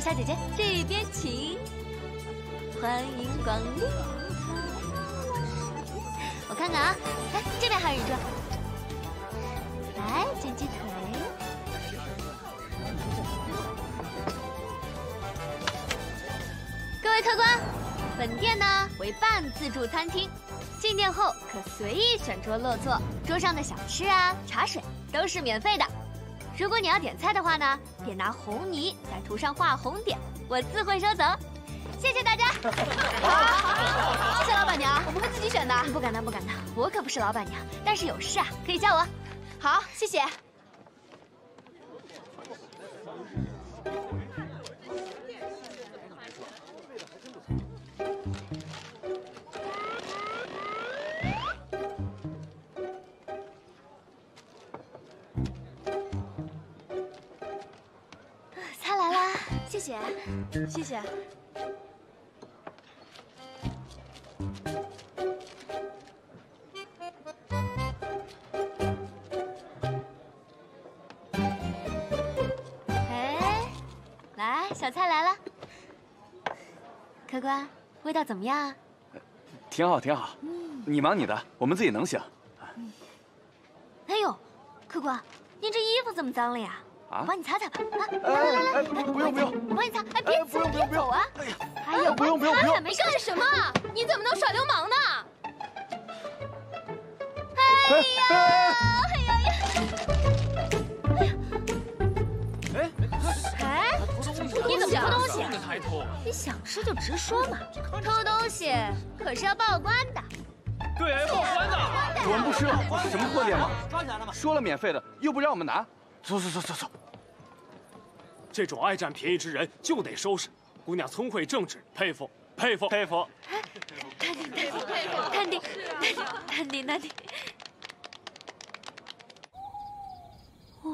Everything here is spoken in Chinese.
小姐姐这边请，欢迎光临。我看看啊，哎，这边还有一桌。来，卷鸡腿。各位客官，本店呢为半自助餐厅，进店后可随意选桌落座，桌上的小吃啊、茶水都是免费的。如果你要点菜的话呢，便拿红泥在图上画红点，我自会收走。谢谢大家。好，谢谢老板娘，我们会自己选的。不敢当，不敢当，我可不是老板娘，但是有事啊，可以叫我。好，谢谢。谢谢，谢谢。哎，来，小菜来了。客官，味道怎么样啊？挺好，挺好。你忙你的，我们自己能行。哎呦，客官，您这衣服怎么脏了呀？啊我帮你擦擦吧。啊，来来来来，不用不用我帮你擦。哎，别走，别走啊！哎呀，哎呀，不用不用不用没事。干什么？你怎么能耍流氓呢？哎呀哎呀呀哎哎，你怎么偷东西啊？抬头。你想吃就直说嘛。偷东西可是要报官的。对，报官的。我们不吃了，什么破店嘛？说了免费的，又不让我们拿。走走走走走。这种爱占便宜之人就得收拾。姑娘聪慧正直，佩服佩服 佩服。淡定，淡定，淡定，淡定，淡定。